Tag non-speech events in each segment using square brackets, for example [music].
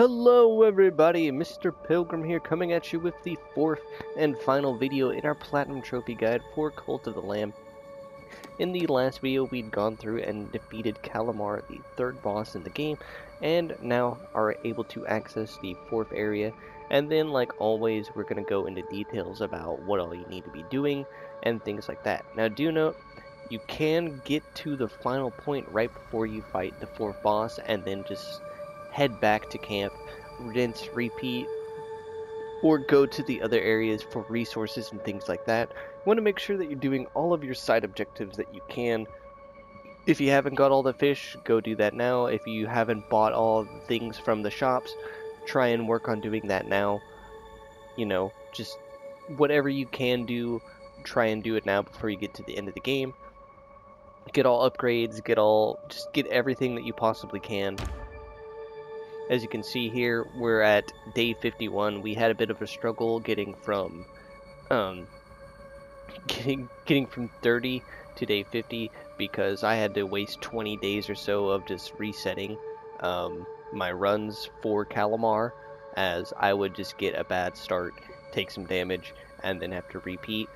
Hello everybody, Mr. Pilgrim here coming at you with the fourth and final video in our Platinum Trophy Guide for Cult of the Lamb. In the last video we'd gone through and defeated Kallamar, the third boss in the game, and now are able to access the fourth area, and then like always we're going to go into details about what all you need to be doing and things like that. Now do note, you can get to the final point right before you fight the fourth boss and then just head back to camp, rinse, repeat, or go to the other areas for resources and things like that. You want to make sure that you're doing all of your side objectives that you can. If you haven't got all the fish, go do that now. If you haven't bought all the things from the shops, try and work on doing that now. You know, just whatever you can do, try and do it now before you get to the end of the game. Get all upgrades, get all, just get everything that you possibly can. As you can see here, we're at day 51. We had a bit of a struggle getting from, um, [laughs] getting getting from 30 to day 50 because I had to waste 20 days or so of just resetting um, my runs for Kallamar, as I would just get a bad start, take some damage, and then have to repeat.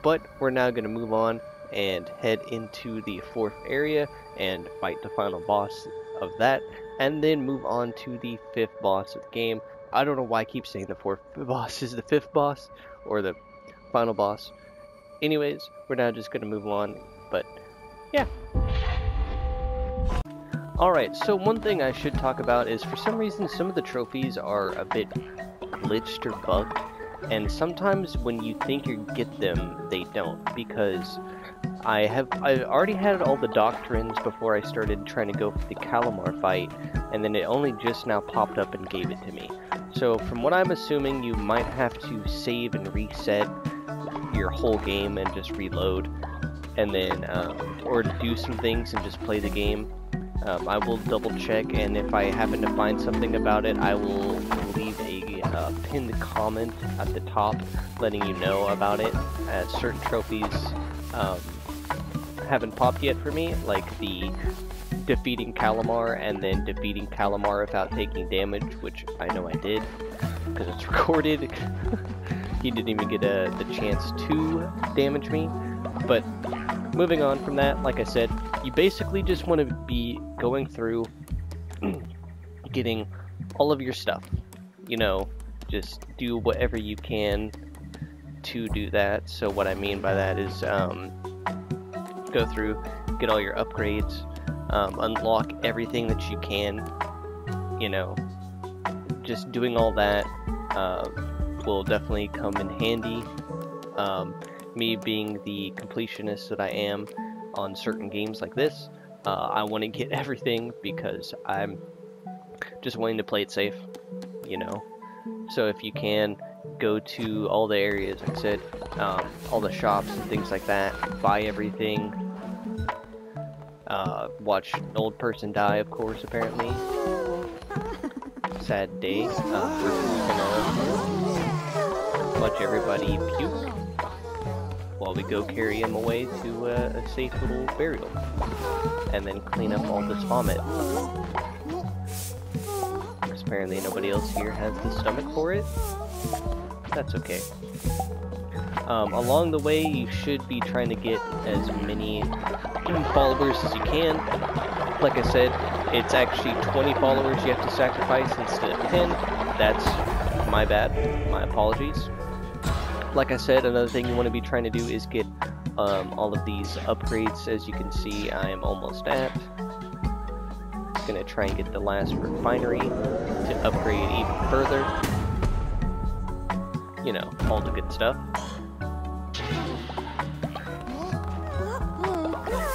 But we're now going to move on and head into the fourth area and fight the final boss of that and then move on to the fifth boss of the game. I don't know why I keep saying the fourth [laughs] boss is the fifth boss or the final boss. Anyways, we're now just going to move on, but yeah. Alright, so one thing I should talk about is for some reason some of the trophies are a bit glitched or bugged, and sometimes when you think you get them, they don't, because I have I already had all the doctrines before I started trying to go for the Kallamar fight, and then it only just now popped up and gave it to me. So from what I'm assuming, you might have to save and reset your whole game and just reload, and then um, or do some things and just play the game. Um, I will double check, and if I happen to find something about it, I will leave a uh, pinned comment at the top letting you know about it. As certain trophies um, haven't popped yet for me, like the defeating Kallamar and then defeating Kallamar without taking damage, which I know I did, because it's [laughs] recorded. [laughs] he didn't even get a, the chance to damage me. But moving on from that, like I said, you basically just want to be going through [clears throat] getting all of your stuff. You know, just do whatever you can to do that. So what I mean by that is um, go through, get all your upgrades, um, unlock everything that you can. You know, just doing all that uh, will definitely come in handy. Um, me being the completionist that I am on certain games like this, uh, I want to get [laughs] everything because I'm just wanting to play it safe, you know. So if you can, go to all the areas, like I said, um, all the shops and things like that, buy everything, uh, watch an old person die, of course, apparently. Sad day. Uh, watch everybody puke while we go carry him away to uh, a safe little burial. And then clean up all this vomit. Apparently nobody else here has the stomach for it. That's okay. Um, along the way, you should be trying to get as many followers as you can. Like I said, it's actually 20 followers you have to sacrifice instead of 10. That's my bad. My apologies. Like I said, another thing you want to be trying to do is get um, all of these upgrades. As you can see, I am almost at. Gonna try and get the last refinery to upgrade even further. You know, all the good stuff.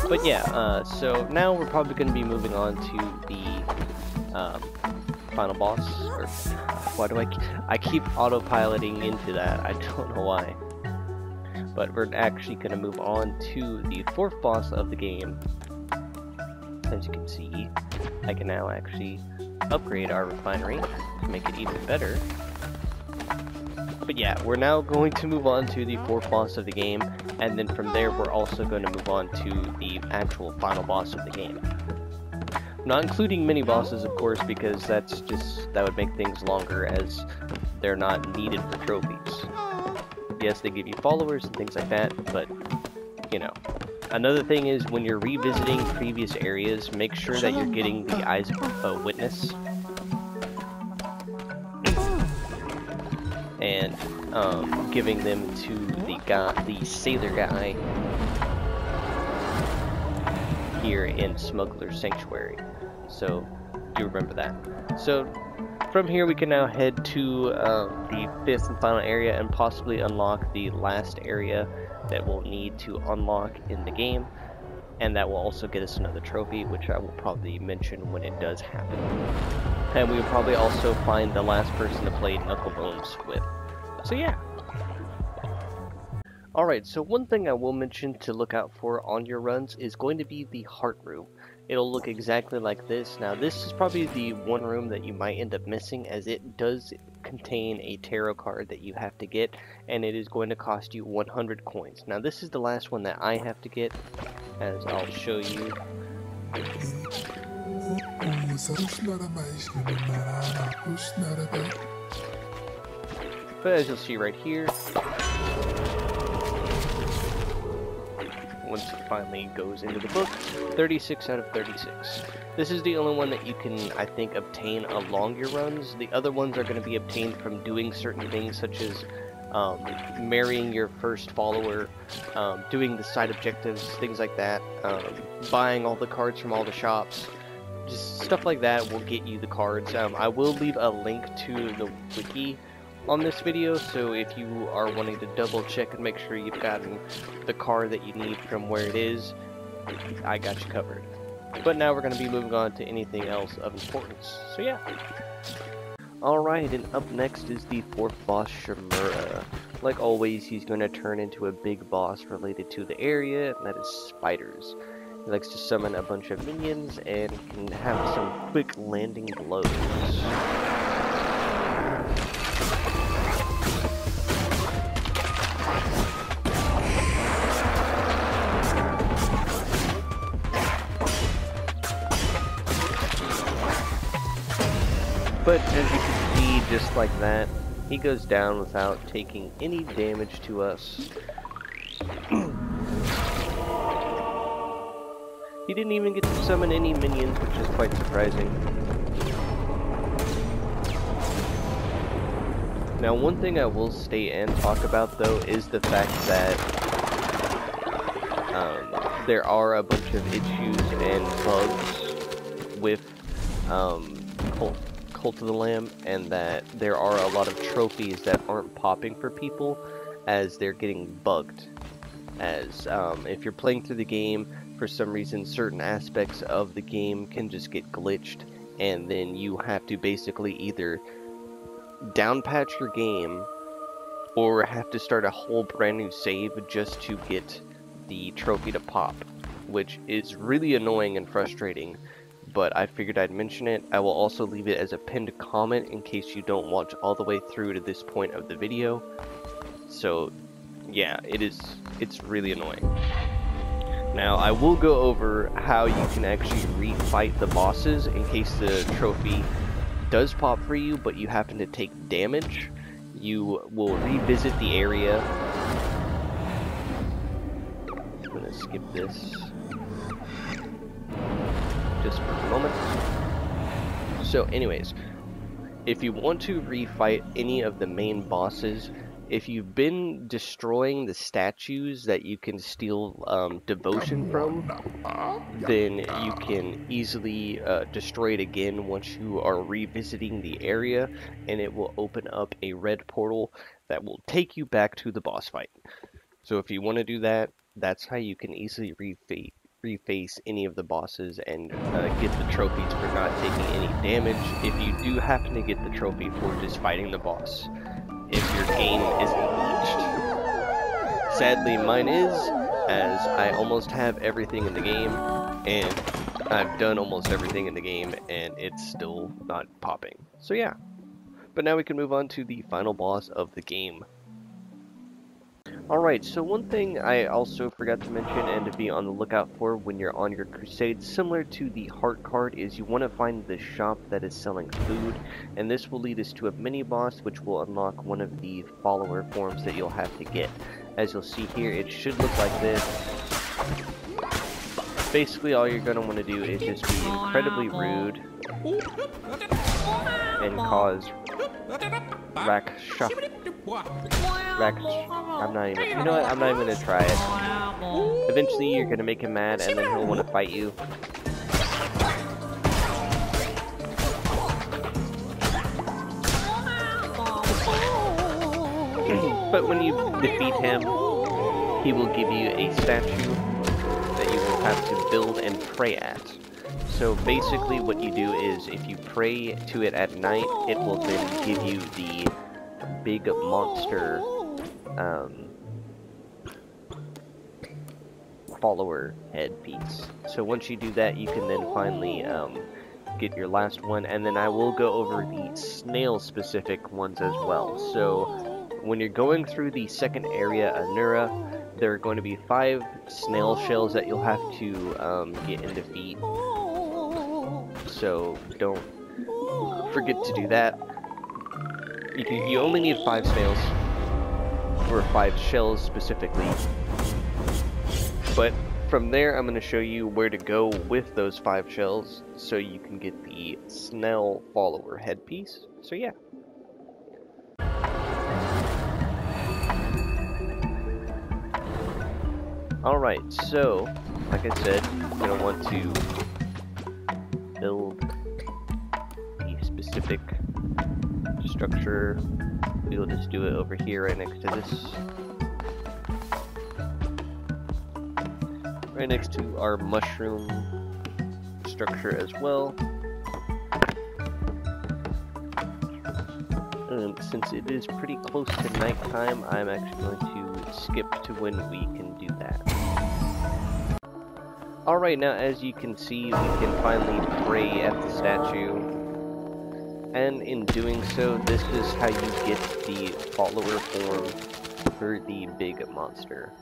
But yeah, uh, so now we're probably going to be moving on to the um, final boss. Or why do I keep, I keep autopiloting into that? I don't know why. But we're actually going to move on to the fourth boss of the game. As you can see, I can now actually upgrade our refinery to make it even better. But yeah, we're now going to move on to the fourth boss of the game, and then from there we're also going to move on to the actual final boss of the game. Not including mini bosses, of course, because that's just that would make things longer as they're not needed for trophies. Yes, they give you followers and things like that, but you know. Another thing is when you're revisiting previous areas, make sure that you're getting the eyes of a witness. and um, giving them to the guy, the sailor guy here in Smuggler Sanctuary. So do remember that. So from here we can now head to uh, the fifth and final area and possibly unlock the last area that we'll need to unlock in the game. And that will also get us another trophy, which I will probably mention when it does happen. And we will probably also find the last person to play Knucklebones with. So yeah. Alright, so one thing I will mention to look out for on your runs is going to be the heart room. It'll look exactly like this. Now this is probably the one room that you might end up missing as it does contain a tarot card that you have to get and it is going to cost you 100 coins. Now this is the last one that I have to get as I'll show you. But as you'll see right here, once it finally goes into the book, 36 out of 36. This is the only one that you can, I think, obtain along your runs. The other ones are going to be obtained from doing certain things such as um, marrying your first follower, um, doing the side objectives, things like that, um, buying all the cards from all the shops, just stuff like that will get you the cards. Um, I will leave a link to the wiki on this video, so if you are wanting to double check and make sure you've gotten the car that you need from where it is, I got you covered. But now we're going to be moving on to anything else of importance. So yeah. Alright, and up next is the fourth boss, Shamura. Like always, he's going to turn into a big boss related to the area, and that is spiders. He likes to summon a bunch of minions and can have some quick landing blows. But as you can see, just like that, he goes down without taking any damage to us. he didn't even get to summon any minions, which is quite surprising. Now one thing I will state and talk about though is the fact that um, there are a bunch of issues and bugs with um, Cult Of the Lamb, and that there are a lot of trophies that aren't popping for people as they're getting bugged. As um, if you're playing through the game, for some reason certain aspects of the game can just get glitched, and then you have to basically either downpatch your game or have to start a whole brand new save just to get the trophy to pop, which is really annoying and frustrating but I figured I'd mention it. I will also leave it as a pinned comment in case you don't watch all the way through to this point of the video. So, yeah, it is, it's really annoying. Now, I will go over how you can actually refight the bosses in case the trophy does pop for you, but you happen to take damage. You will revisit the area. I'm gonna skip this just for a moment. So anyways, if you want to refight any of the main bosses, if you've been destroying the statues that you can steal um, devotion from, then you can easily uh, destroy it again once you are revisiting the area, and it will open up a red portal that will take you back to the boss fight. So if you want to do that, that's how you can easily refight reface any of the bosses and uh, get the trophies for not taking any damage if you do happen to get the trophy for just fighting the boss if your game isn't glitched. Sadly mine is, as I almost have everything in the game and I've done almost everything in the game and it's still not popping. So yeah. But now we can move on to the final boss of the game. Alright, so one thing I also forgot to mention and to be on the lookout for when you're on your crusade, similar to the heart card, is you want to find the shop that is selling food, and this will lead us to a mini boss which will unlock one of the follower forms that you'll have to get. As you'll see here, it should look like this. Basically, all you're going to want to do is just be incredibly rude and cause rack shop rack I'm not even you know what? I'm not even gonna try it. Eventually you're gonna make him mad and then he'll want to fight you. [clears throat] But when you defeat him he will give you a statue that you will have to build and pray at. So basically what you do is if you pray to it at night, it will then give you the big monster um, follower headpiece. So once you do that, you can then finally um, get your last one, and then I will go over the snail-specific ones as well. So when you're going through the second area, Anura, there are going to be five snail shells that you'll have to um, get and defeat so don't forget to do that. You, can, you only need five snails, or five shells specifically. But from there, I'm going to show you where to go with those five shells, so you can get the snail follower headpiece. So yeah. Alright, so, like I said, you're going to want to build the specific structure. We'll just do it over here right next to this. Right next to our mushroom structure as well. And since it is pretty close to nighttime, I'm actually going to skip to when we can do that. Alright, now as you can see, we can finally pray at the statue. And in doing so, this is how you get the follower form for the big monster.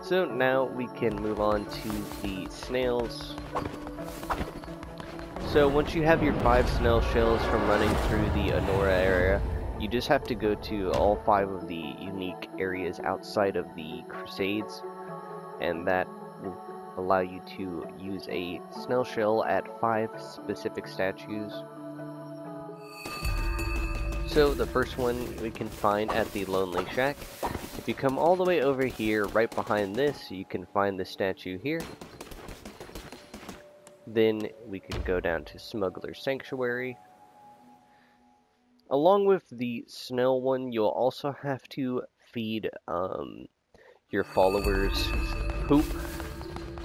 So now we can move on to the snails. So once you have your five snail shells from running through the Anura area, you just have to go to all five of the unique areas outside of the Crusades, and that will allow you to use a snail shell at five specific statues. So the first one we can find at the Lonely Shack. If you come all the way over here, right behind this, you can find the statue here. Then we can go down to Smuggler Sanctuary. Along with the snail one, you'll also have to feed um, your followers poop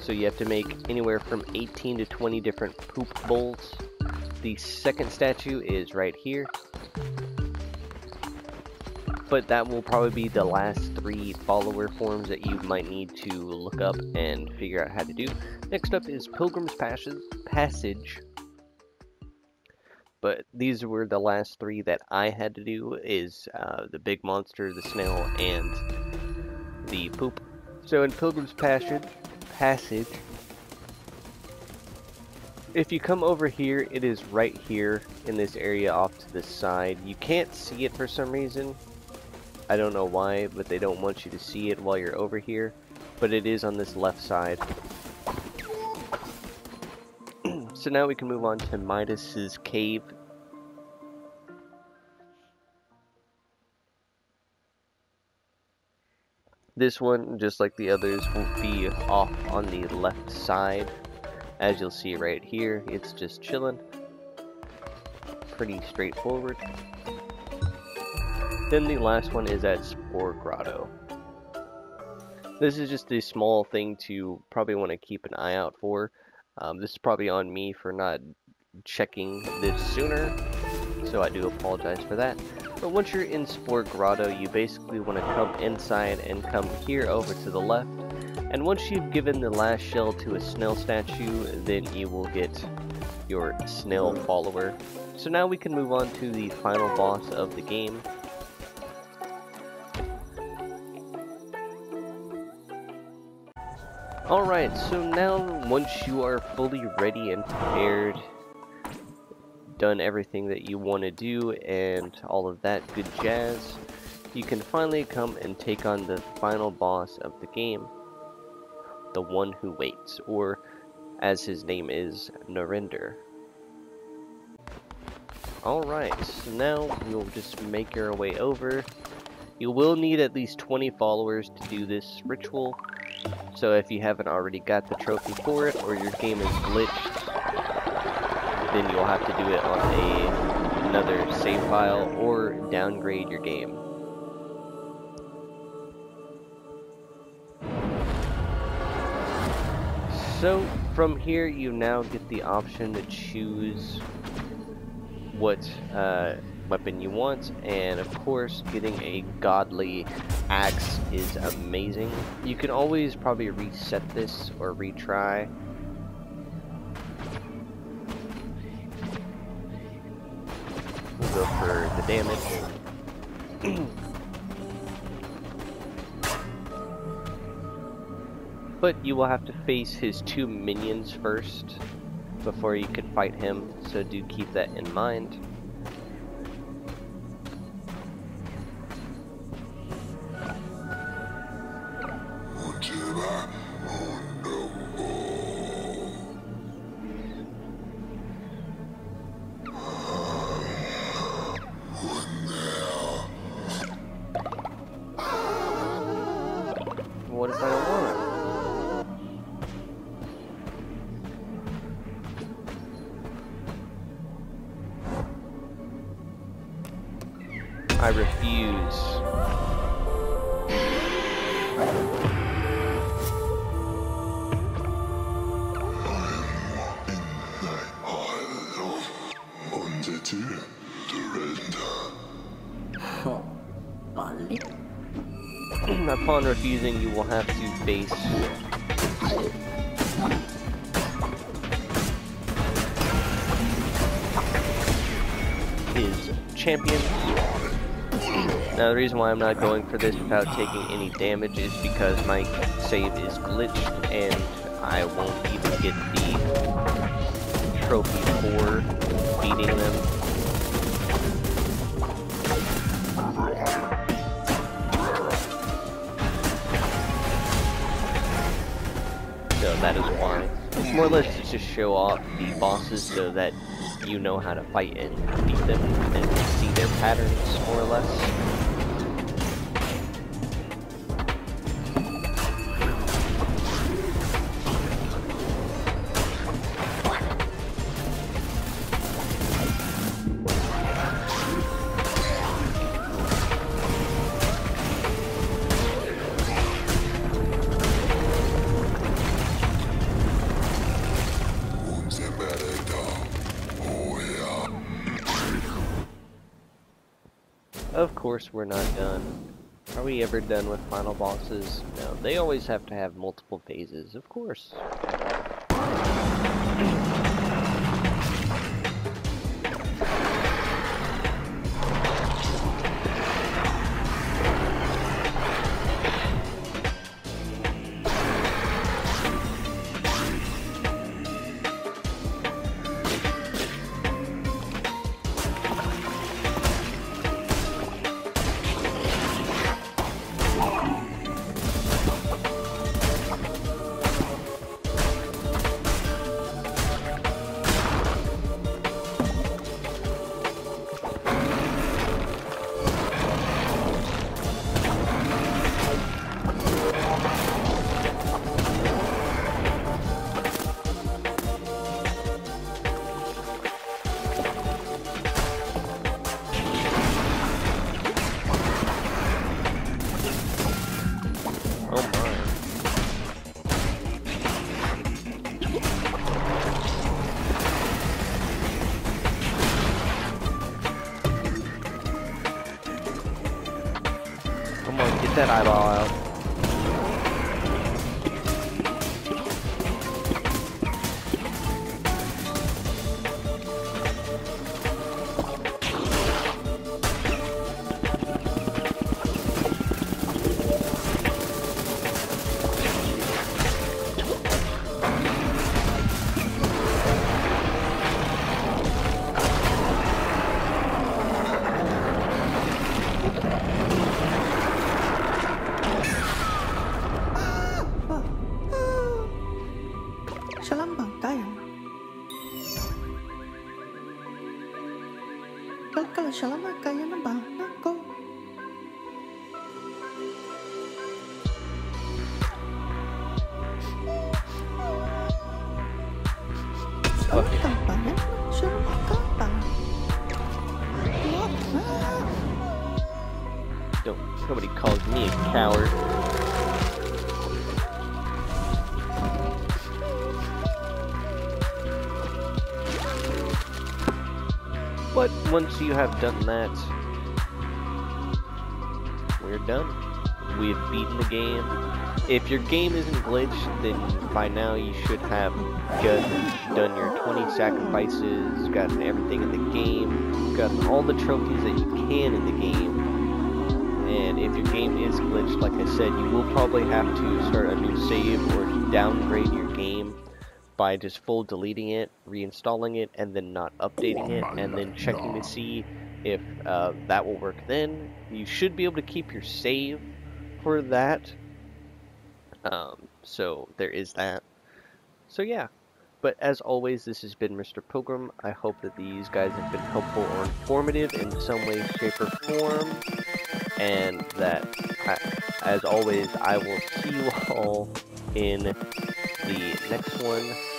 so you have to make anywhere from 18 to 20 different poop bowls. The second statue is right here. But that will probably be the last three follower forms that you might need to look up and figure out how to do. Next up is Pilgrim's Passage. But these were the last three that I had to do, is uh, the big monster, the snail, and the poop. So in Pilgrim's Passage, passage. If you come over here, it is right here in this area off to the side. You can't see it for some reason. I don't know why, but they don't want you to see it while you're over here. But it is on this left side. [clears throat] so now we can move on to Midas's cave This one, just like the others, will be off on the left side. As you'll see right here, it's just chilling. Pretty straightforward. Then the last one is at Spore Grotto. This is just a small thing to probably want to keep an eye out for. Um, this is probably on me for not checking this sooner, so I do apologize for that. But once you're in Spore Grotto, you basically want to come inside and come here over to the left. And once you've given the last shell to a snail statue, then you will get your snail follower. So now we can move on to the final boss of the game. Alright, so now once you are fully ready and prepared, done everything that you want to do and all of that good jazz, you can finally come and take on the final boss of the game, the one who waits, or as his name is, Narinder. Alright, so now we'll just make our way over. You will need at least 20 followers to do this ritual, so if you haven't already got the trophy for it, or your game is glitched, then you'll have to do it on a, another save file, or downgrade your game. So, from here you now get the option to choose what uh, weapon you want, and of course, getting a godly axe is amazing. You can always probably reset this or retry. We'll go for the damage. [clears throat] but you will have to face his two minions first before you can fight him, so do keep that in mind. Upon refusing, you will have to face his champion. Now, the reason why I'm not going for this without taking any damage is because my save is glitched and I won't even get the trophy for beating them. So that is why. It's more or less to show off the bosses so that you know how to fight and beat them and see their patterns more or less. Course we're not done. Are we ever done with final bosses? No, they always have to have multiple phases, of course. Nobody calls me a coward. But once you have done that, we're done. We have beaten the game. If your game isn't glitched, then by now you should have done your 20 sacrifices, gotten everything in the game, gotten all the trophies that you can in the game. If your game is glitched, like I said, you will probably have to start a new save or downgrade your game by just full deleting it, reinstalling it, and then not updating it, and then checking to see if uh, that will work then. You should be able to keep your save for that. Um, so there is that. So yeah. But as always, this has been Mr. Pilgrim. I hope that these guys have been helpful or informative in some way, shape, or form. And that, I, as always, I will see you all in the next one.